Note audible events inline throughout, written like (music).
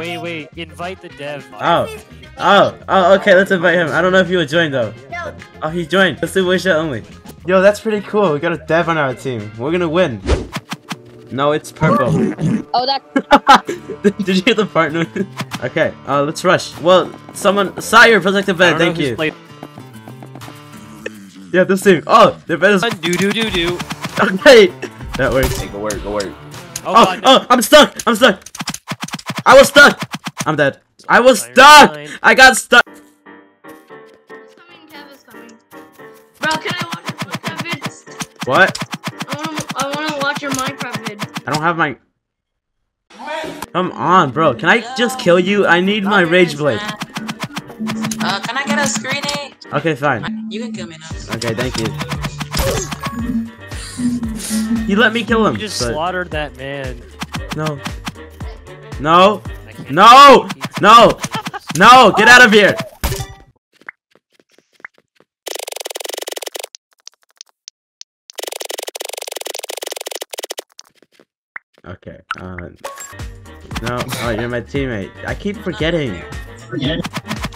Wait, wait. Invite the dev. Oh. Oh, oh, okay, let's invite him. I don't know if he would join though. Oh, he joined. Let's do wish only. Yo, that's pretty cool. We got a dev on our team. We're gonna win. No, it's purple. (laughs) Oh, that. (laughs) Did you hear the partner? (laughs) okay, uh, let's rush. Well, someone, Sire, protect the I bed. Thank you. played- Yeah, this team. Oh, the bed is. Do do do do. Okay, that works. Hey, go work, go work. Oh, Oh, God, no. oh, I'm stuck. I'm stuck. I was stuck. I'm dead. I was Fine, stuck. fine. I got stuck. Kev coming. Bro, can I watch your Minecraft vids? What? I wanna, I wanna watch your Minecraft vid. I don't have my. Come on, bro. Can I just kill you? I need my rage blade. Uh, can I get a screen A? Okay, fine. You can kill me now. Okay, thank you. You let me kill him. You just but- slaughtered that man. No. No. No. No. No. Get out of here. Okay. Uh. No. Oh, you're my teammate. I keep forgetting.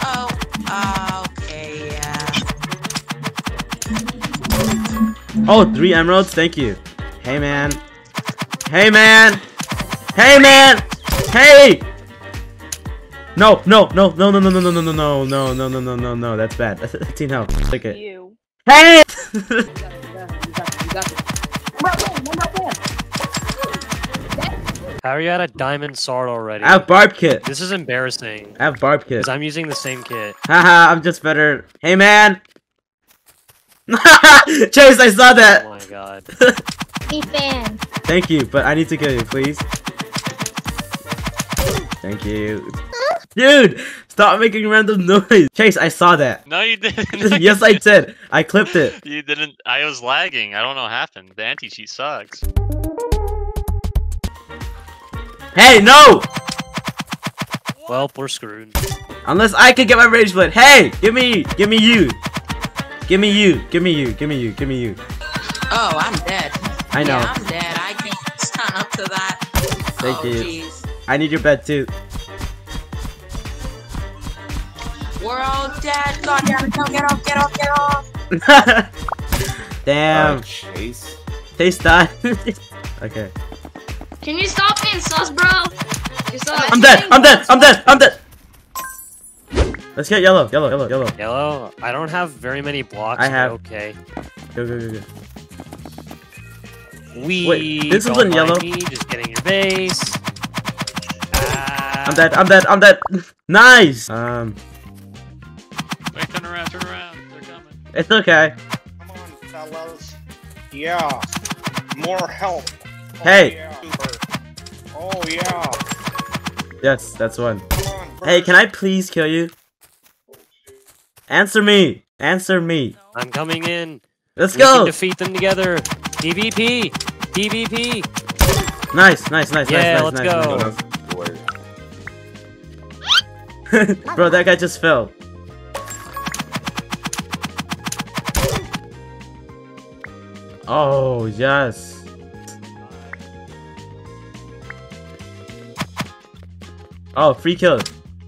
Oh, uh, okay, yeah. Oh, three emeralds. Thank you. Hey, man. Hey, man. Hey, man. Hey. No, no, no, no, no, no, no, no, no, no, no, no, no, no, no, no, no. That's bad. Teen help. Okay. You. Hey. How are you at a diamond sword already? I have barb kit. This is embarrassing. I have barb kit. Because I'm using the same kit. Haha, I'm just better. Hey, man. Chase, I saw that! Oh my god. Be fan. Thank you, but I need to kill you, please. Thank you. Dude, stop making random noise. Chase, I saw that. No, you didn't. (laughs) yes, I did. I clipped it. You didn't. I was lagging. I don't know what happened. The anti cheat sucks. Hey, no! Well, we're screwed. Unless I can get my rage blade. Hey, give me, give me you. Give me you. Give me you. Give me you. Give me you. Oh, I'm dead. I know. Yeah, I'm dead. I can't (laughs) stand up to that. Thank oh, you. Jeez. I need your bed too. We're all dead. God damn it. No, get off, get off, get off. (laughs) Damn. Uh, Chase. Taste that. (laughs) okay. Can you stop being sus, bro? You're so I'm dead. I'm dead. I'm dead. I'm dead. Let's get yellow. Yellow. Yellow. Yellow. Yellow, I don't have very many blocks. I have. Okay. Go. Go. Go. Go. We. Wait, this is in yellow? Me, just getting your base. I'm dead. I'm dead. I'm dead. nice. Um. Wait, turn around, turn around. They're coming. It's okay. Come on, fellas. Yeah. More help. Oh, Hey. yeah. Oh, yeah. Yes, that's one. On, Hey, can I please kill you? Answer me. Answer me. I'm coming in. Let's We can go. defeat them together. PvP. PvP. Nice. Nice. Nice. Yeah, nice. let's nice, go. nice, Go work. nice. (laughs) Bro, that guy just fell. Oh yes. Oh, free kill.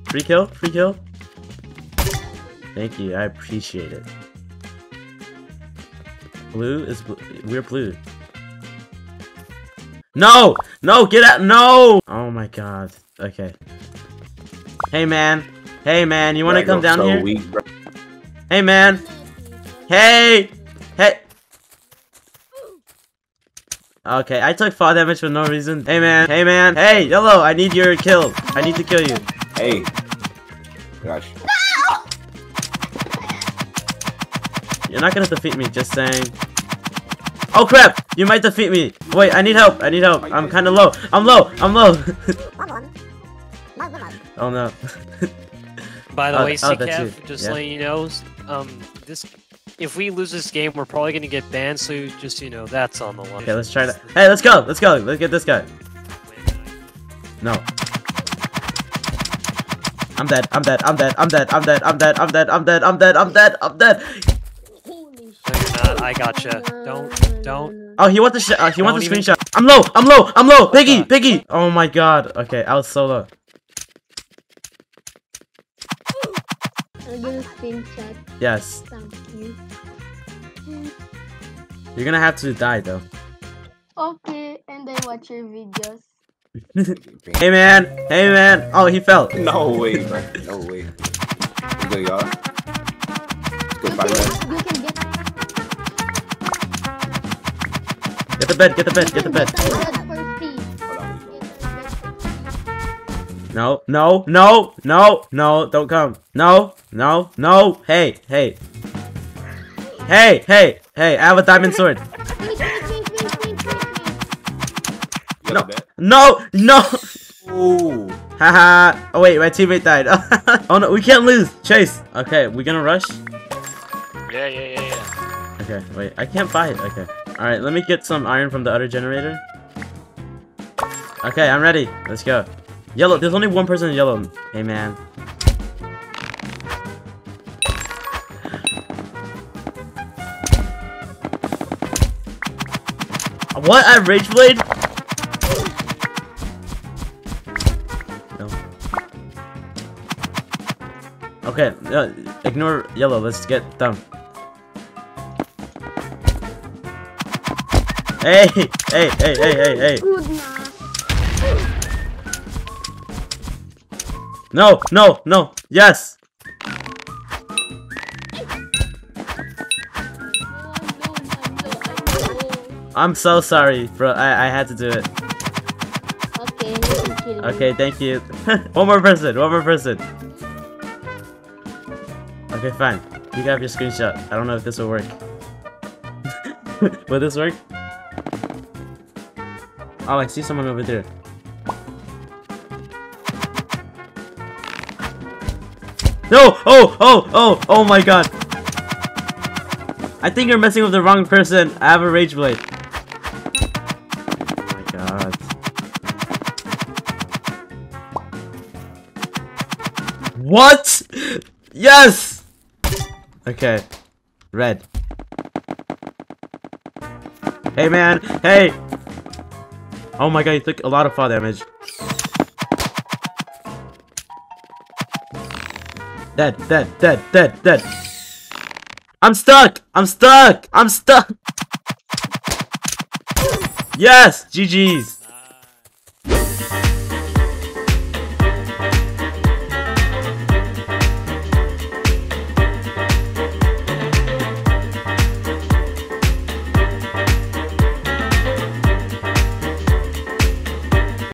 Free kill? Free kill? Thank you, I appreciate it. Blue is blue. We're blue. No! No, get out! No! Oh my god. Okay. Hey man. Hey man, you wanna That come down so here? Weak. Hey man. Hey! Hey! Okay, I took fall damage for no reason. Hey man, hey man, hey, yellow, I need your kill. I need to kill you. Hey. Gosh. You're not gonna defeat me, just saying. Oh crap! You might defeat me! Wait, I need help, I need help. I'm kinda low. I'm low, I'm low! (laughs) oh no. By the Oh, way, oh, cKev, just Yeah. letting you know, um, this if we lose this game, we're probably gonna get banned. So just you know, that's on the line. Okay, let's try that. Hey, let's go, let's go, let's get this guy. No. I'm dead, I'm dead, I'm dead, I'm dead, I'm dead, I'm dead, I'm dead, I'm dead, I'm dead, I'm dead, I'm dead. You're not. I gotcha. Don't, don't. Oh, he wants the sh uh, he wants the screenshot. I'm low, I'm low, I'm low. Piggy, Piggy. Oh my god. Okay, I was solo. I'm gonna screenshot. Yes. Thank you. You're gonna have to die though. Okay, and I watch your videos. (laughs) Hey man! Hey man! Oh, he fell. No way, bro. No way. You go, y'all. Goodbye, man. can, you can get Get the bed, get the bed, get the bed. No, no, no, no, no, don't come. No, no, no. Hey, hey. Hey, hey, hey, I have a diamond sword. That? No, no. Ooh. Haha. oh wait, my teammate died. (laughs) oh no, we can't lose. Chase. Okay, we gonna rush? Yeah, yeah, yeah, yeah. Okay, wait, I can't it. Okay. Alright, let me get some iron from the other generator. Okay, I'm ready. Let's go. Yellow, there's only one person in yellow. Hey man. What? I rage blade? No. Okay, uh, ignore yellow. Let's get them. Hey, hey, hey, hey, hey, hey. No, no, no. Yes. I'm so sorry, bro. I, I had to do it. Okay, you can kill me. Okay, thank you. (laughs) one more person. One more person. Okay, fine. You got your screenshot. I don't know if this will work. (laughs) will this work? Oh, I see someone over there. No! Oh! Oh! Oh! Oh my god! I think you're messing with the wrong person. I have a rage blade. Oh my god. What? Yes! Okay. Red. Hey man! Hey! Oh my god, you took a lot of fall damage. Dead, dead, dead, dead, dead. I'm stuck! I'm stuck! I'm stuck! Yes! GG's!